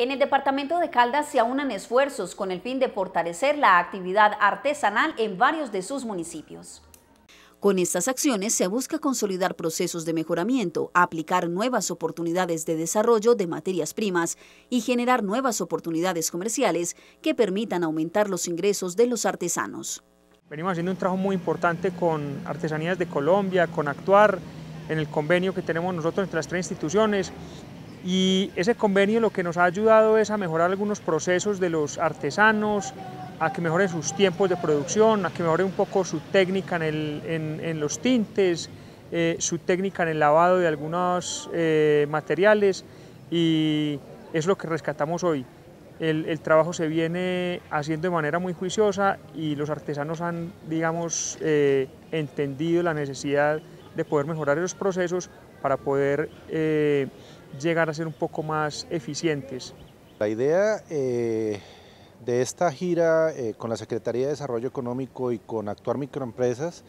En el departamento de Caldas se aunan esfuerzos con el fin de fortalecer la actividad artesanal en varios de sus municipios. Con estas acciones se busca consolidar procesos de mejoramiento, aplicar nuevas oportunidades de desarrollo de materias primas y generar nuevas oportunidades comerciales que permitan aumentar los ingresos de los artesanos. Venimos haciendo un trabajo muy importante con Artesanías de Colombia, con Actuar, en el convenio que tenemos nosotros entre las tres instituciones y ese convenio lo que nos ha ayudado es a mejorar algunos procesos de los artesanos, a que mejoren sus tiempos de producción, a que mejoren un poco su técnica en, los tintes, eh, su técnica en el lavado de algunos eh, materiales y es lo que rescatamos hoy. El, trabajo se viene haciendo de manera muy juiciosa y los artesanos han, digamos, eh, entendido la necesidad de poder mejorar esos procesos para poder llegar a ser un poco más eficientes. La idea eh, de esta gira eh, con la Secretaría de Desarrollo Económico y con Actuar Microempresas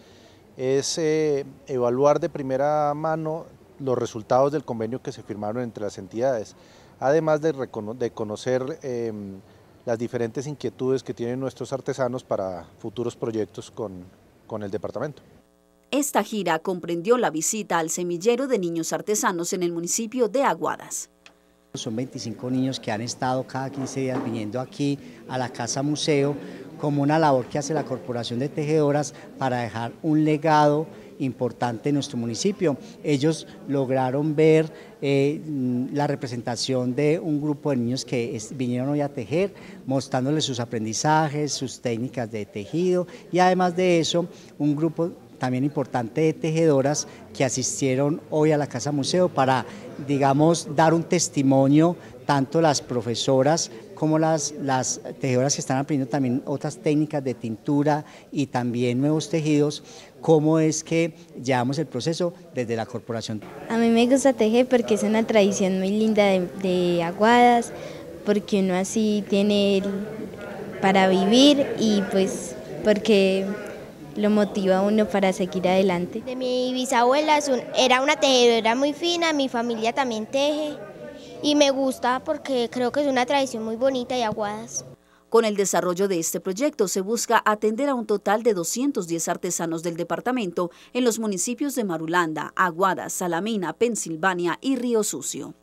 es eh, evaluar de primera mano los resultados del convenio que se firmaron entre las entidades, además de, de conocer em, las diferentes inquietudes que tienen nuestros artesanos para futuros proyectos con, con el departamento. Esta gira comprendió la visita al semillero de niños artesanos en el municipio de Aguadas. Son 25 niños que han estado cada 15 días viniendo aquí a la Casa Museo como una labor que hace la Corporación de Tejedoras para dejar un legado importante en nuestro municipio. Ellos lograron ver eh, la representación de un grupo de niños que vinieron hoy a tejer, mostrándoles sus aprendizajes, sus técnicas de tejido y además de eso, un grupo también importante de tejedoras que asistieron hoy a la Casa Museo para, digamos, dar un testimonio, tanto las profesoras como las, las tejedoras que están aprendiendo también otras técnicas de tintura y también nuevos tejidos, cómo es que llevamos el proceso desde la corporación. A mí me gusta tejer porque es una tradición muy linda de, de aguadas, porque uno así tiene para vivir y pues porque lo motiva a uno para seguir adelante. De mi bisabuela era una tejedora muy fina, mi familia también teje y me gusta porque creo que es una tradición muy bonita y aguadas. Con el desarrollo de este proyecto se busca atender a un total de 210 artesanos del departamento en los municipios de Marulanda, Aguadas, Salamina, Pensilvania y Río Sucio.